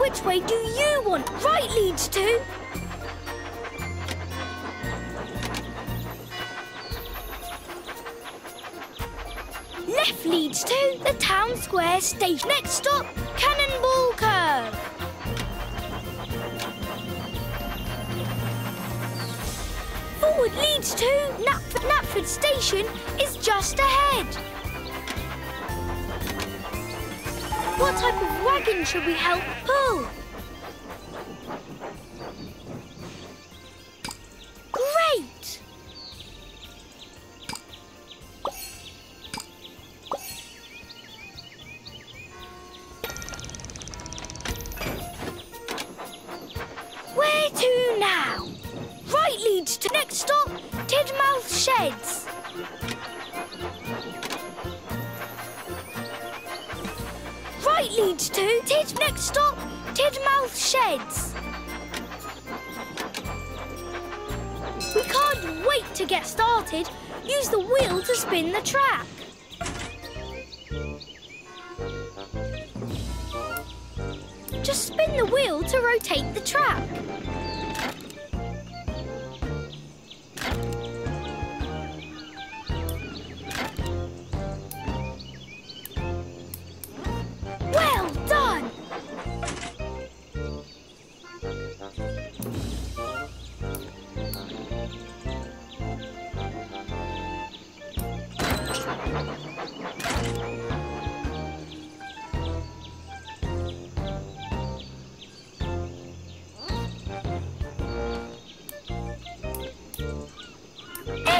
Which way do you want? Right leads to. Left leads to the town square station. Next stop, Forward leads to Knapford. Knapford Station is just ahead. What type of wagon should we help pull? Great! Where to now? Right leads to next stop, Tidmouth Sheds. Right leads to Tid. Next stop, Tidmouth Sheds. We can't wait to get started. Use the wheel to spin the track. Just spin the wheel to rotate the track.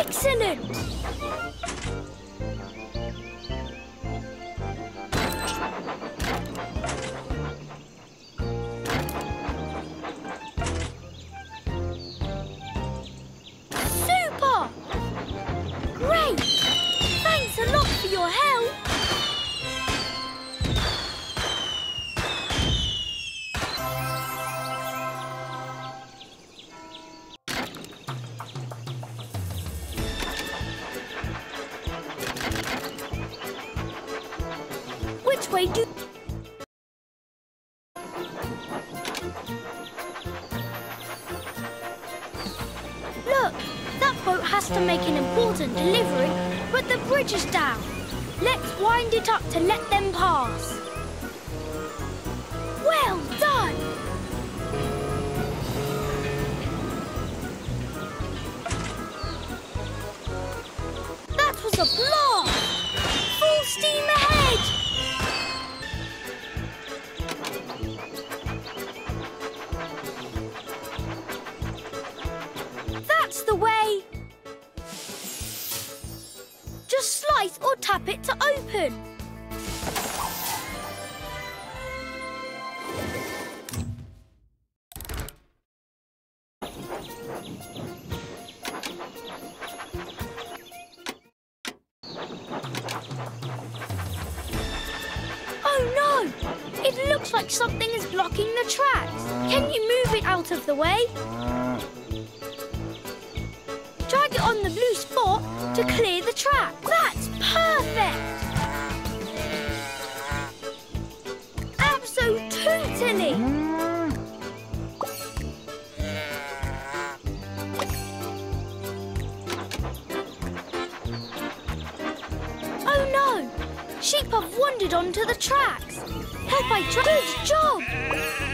Excellent! Way do... Look, that boat has to make an important delivery, but the bridge is down. Let's wind it up to let them pass. Well done! That was a blast! That's the way. Just slice or tap it to open. Oh no! It looks like something is blocking the tracks. Can you move it out of the way? Drag it on the blue spot to clear the track. That's perfect! Absolutely! Oh no! Sheep have wandered onto the tracks. Help I try. Good job!